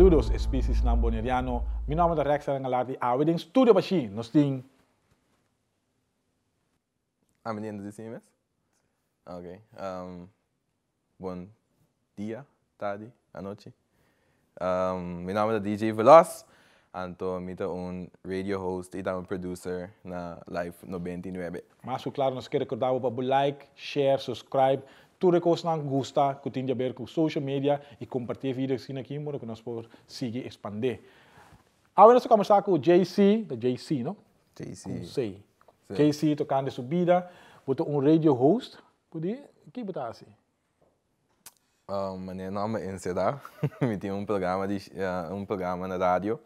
Saludos, especies ng Boneriano. Mi nome é Rex Arangalati. Aweding studio ba siya? Nos ting Ah, menino de cima? Ok. Um, bom dia, tarde, à noite. Um, meu nome é DJ Veloz. Anto, mita um radio host e um producer na Live 99. Mas o claro, nós queremos recordar para like, share, subscribe. Tudo que você não gosta, que tem a ver com social media e compartilhar vídeos assim aqui, para que nós possamos seguir expandir. Agora nós vamos começar com o JC, da JC, não? JC. C. JC tocando subida, botou um radio host. Podia, que botar assim? Um, meu nome é Enceda. Eu tenho um programa, de, uh, um programa na rádio.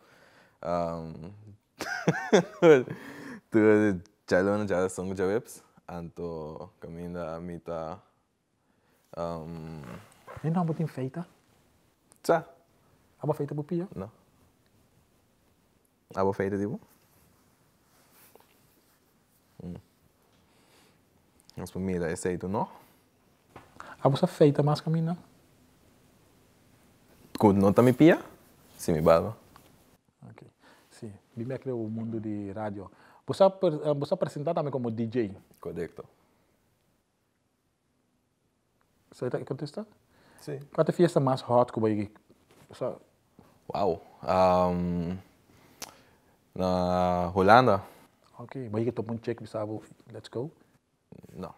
Um, tu já não já são webs. Anto caminho a mita. Um, não botem feita. já? Aba feita por pia? Não. Feita tipo? Hum. Mas para mim é aceito, não? Aba sa feita mas caminho. Não tá me pia? Sim, me bala. Ok. Sim. Bem me o mundo de rádio. Você, uh, você apresentar também como DJ. Correcto. Você está contestar? Sim. Qual é a fiesta mais hot que você... Você... Wow. Um, na Holanda? Ok. Você top um check, sabe? Let's go. Não.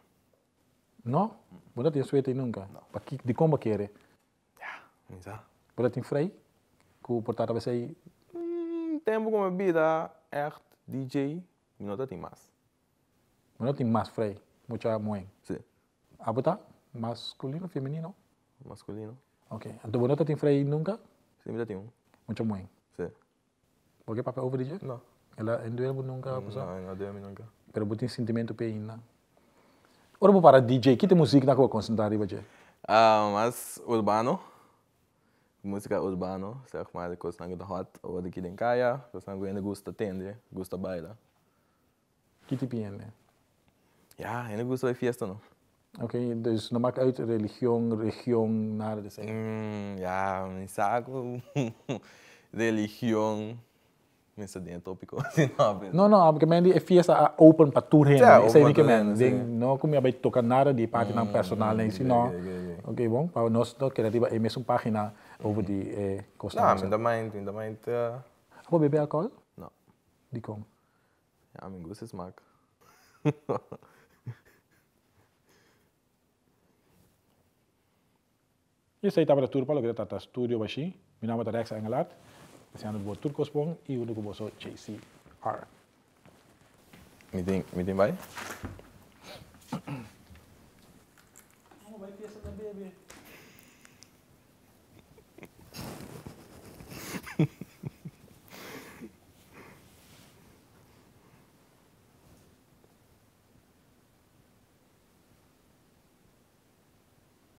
Não? Você tem suerte nunca? Não. Aqui, de como quer? Ja, niet zo. Você tem frei? Que portanto vai sair... Mm, tempo com a vida, echt DJ, não tem mais. Você tem mais frei. Muita mãe. Sim. Ah, botar? Masculino, feminino? Masculino. Ok. Então você tem frei nunca? Tem um. Muita mãe. Sim. Porque papel over DJ? Não. Ela é duelo nunca, Não, pessoal. não deu nunca. Pero você tem sentimento para ainda. Ora, vou para DJ. Que tem música que eu concentrar aí, você? Ah, mas urbano. Música urbano, zeg maar, de coisa não hot, ou de que tem caia, coisa não ainda gosta tende, gosta baila. Que tipo é, né? Ja, ainda gosta de festa não. Ok, dus não maakt uit religião, região, nada disso. Hum, ja, mijn saco, religião, mensen die tópico, não, Não, não, porque men é fiesta open para tudo gente. Ja, Isso aí open que para men, tudo, ding, sim. não como vai tocar nada de parte não personal nem ok, não. ok, ok, ok. Ok, bom, para nós não querer tiver mesmo página over die eh, costa. Nou, mijn mind, mijn mind, uh, Vou beber álcool? não. De como? Ja, mijn gosto smaak. Itt szétábra turpalok, de tehát a stúdió basi, mi nem a Rex Engelát, ez buat turkospong, i uniku boso JCR. Midin, midin bai?